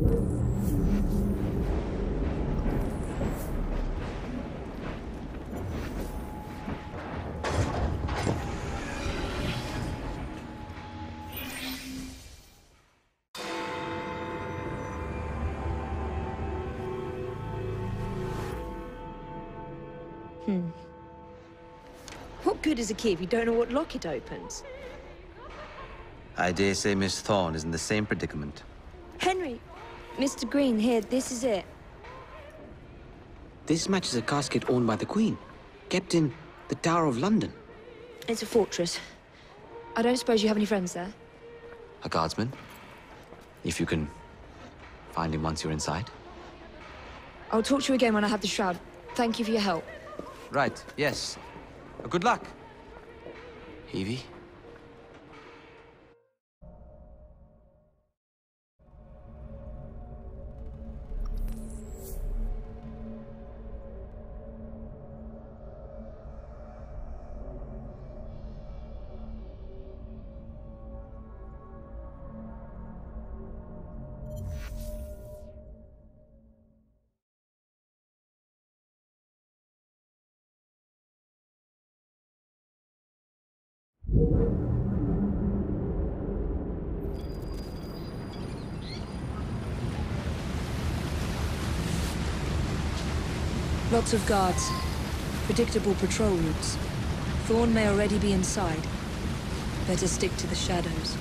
Hmm. What good is a key if you don't know what lock it opens? I dare say Miss Thorne is in the same predicament. Henry! Mr. Green, here, this is it. This matches a casket owned by the Queen, kept in the Tower of London. It's a fortress. I don't suppose you have any friends there? A guardsman? If you can find him once you're inside. I'll talk to you again when I have the shroud. Thank you for your help. Right, yes. Good luck. Evie? Lots of guards. Predictable patrol routes. Thorne may already be inside. Better stick to the shadows.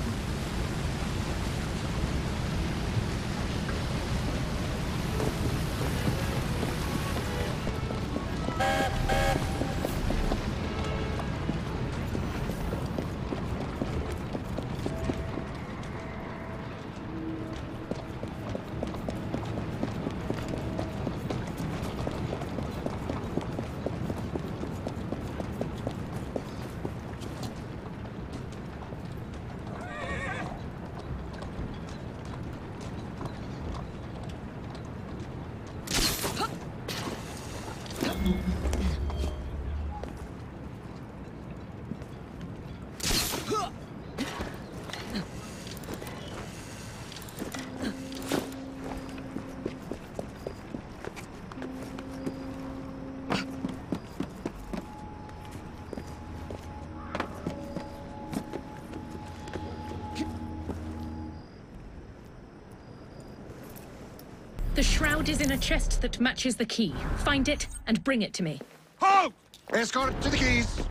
The shroud is in a chest that matches the key. Find it and bring it to me. Halt! Escort to the keys.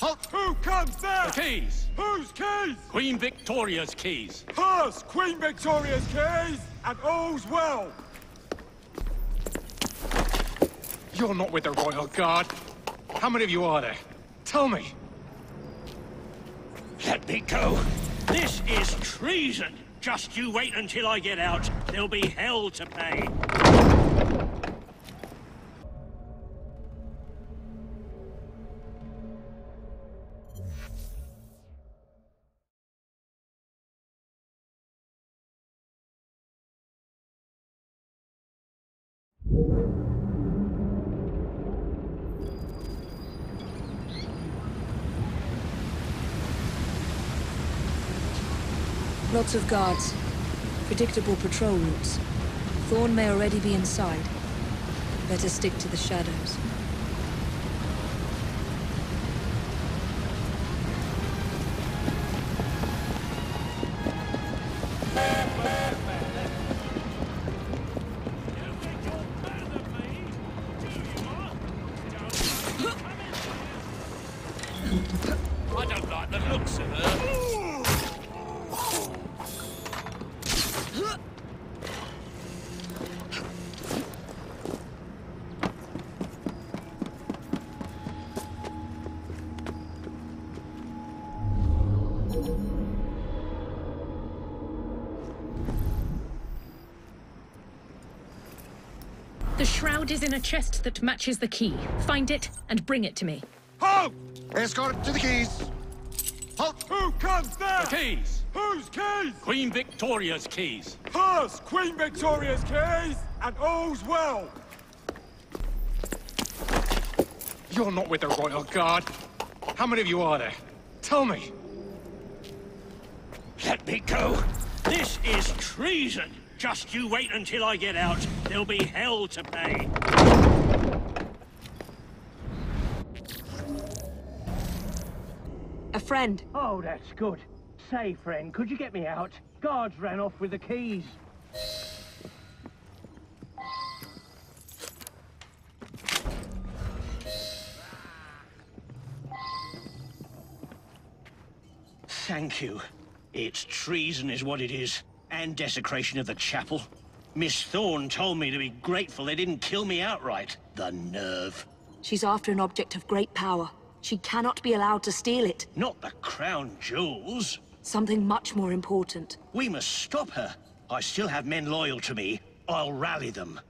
Halt! Who comes there? The keys. Whose keys? Queen Victoria's keys. Hers, Queen Victoria's keys, and all's well. You're not with the Royal Guard. How many of you are there? Tell me. Let me go. This is treason. Just you wait until I get out. There'll be hell to pay. Lots of guards. Predictable patrol routes. Thorne may already be inside. Better stick to the shadows. The shroud is in a chest that matches the key. Find it and bring it to me. Halt! Escort to the keys. Halt! Who comes there? The keys. Whose keys? Queen Victoria's keys. Hers, Queen Victoria's keys, and all's well. You're not with the Royal Guard. How many of you are there? Tell me. Let me go. This is treason. Just you wait until I get out. There'll be hell to pay. A friend. Oh, that's good. Say, friend, could you get me out? Guards ran off with the keys. Thank you. It's treason is what it is. And desecration of the chapel. Miss Thorne told me to be grateful they didn't kill me outright. The nerve. She's after an object of great power. She cannot be allowed to steal it. Not the crown jewels. Something much more important. We must stop her. I still have men loyal to me. I'll rally them.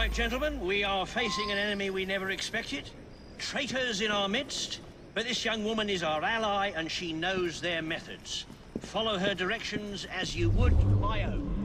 Right, gentlemen, we are facing an enemy we never expected. Traitors in our midst. But this young woman is our ally and she knows their methods. Follow her directions as you would my own.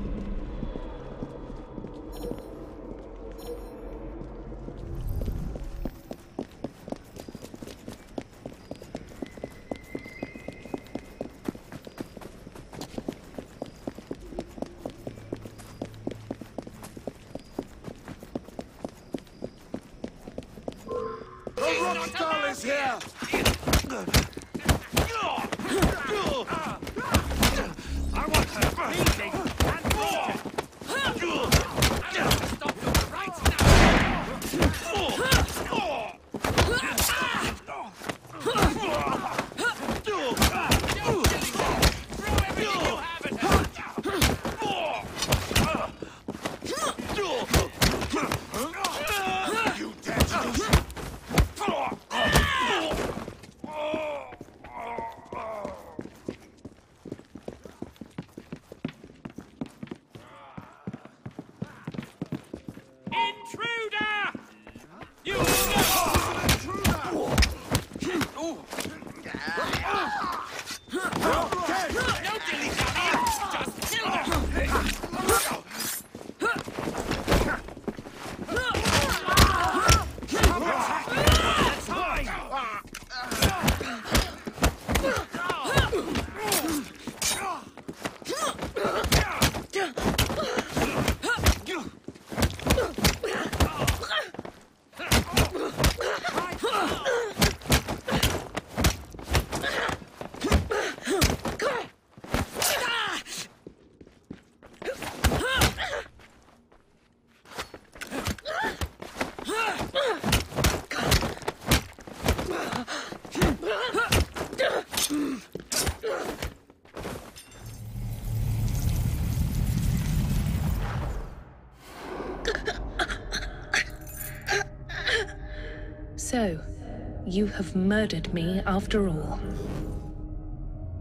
You have murdered me after all.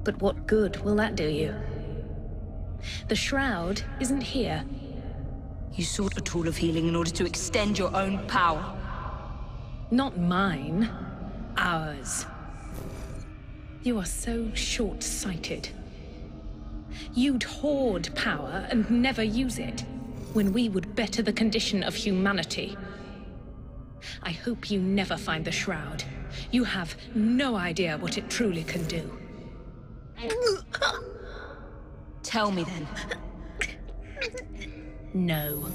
But what good will that do you? The shroud isn't here. You sought a tool of healing in order to extend your own power. Not mine. Ours. You are so short sighted. You'd hoard power and never use it, when we would better the condition of humanity. I hope you never find the Shroud. You have no idea what it truly can do. Tell me then. No.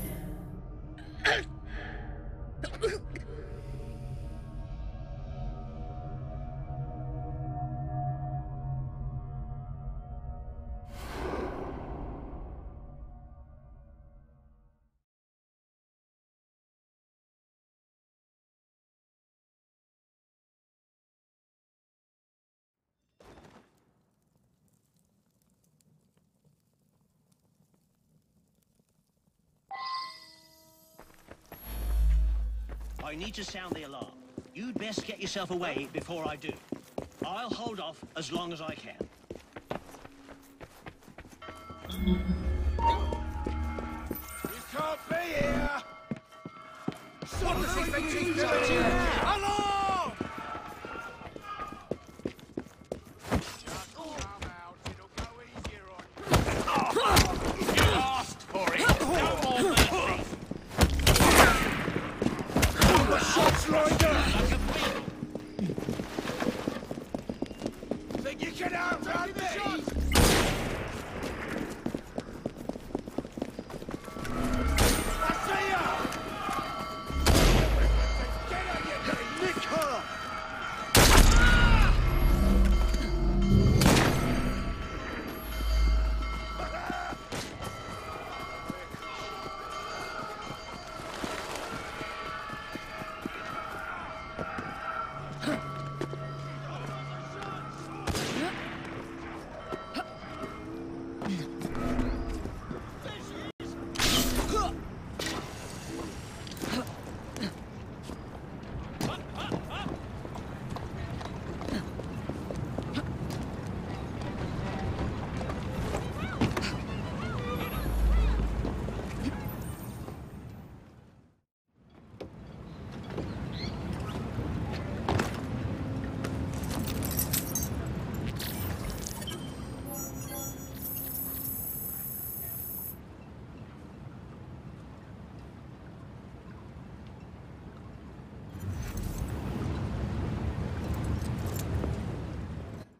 I need to sound the alarm. You'd best get yourself away before I do. I'll hold off as long as I can. You can't be here! What does he think he's doing? Alarm!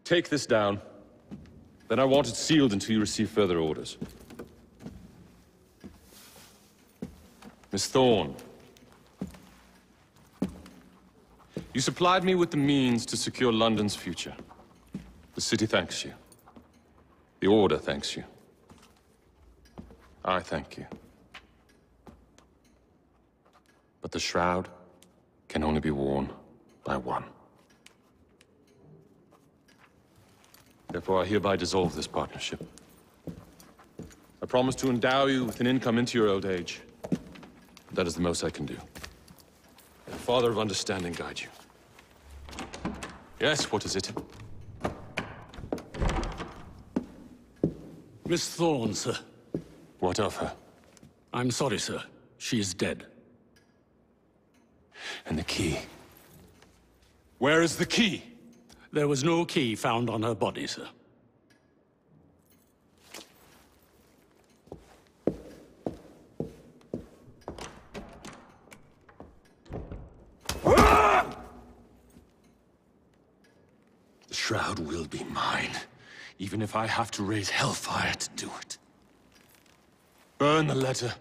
Take this down. Then I want it sealed until you receive further orders. Miss Thorne. You supplied me with the means to secure London's future. The city thanks you. The Order thanks you. I thank you. But the Shroud can only be worn by one. Therefore, I hereby dissolve this partnership. I promise to endow you with an income into your old age. That is the most I can do. May the Father of Understanding guide you. Yes, what is it? Miss Thorne, sir. What of her? I'm sorry, sir. She is dead. And the key? Where is the key? There was no key found on her body, sir. The Shroud will be mine, even if I have to raise hellfire to do it. Burn the letter